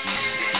You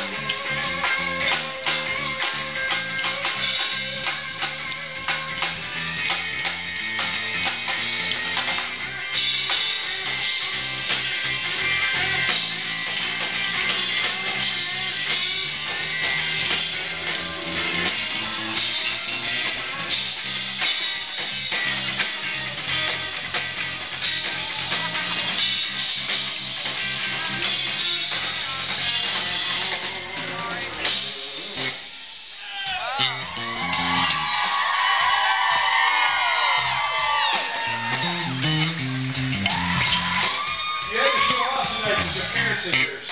had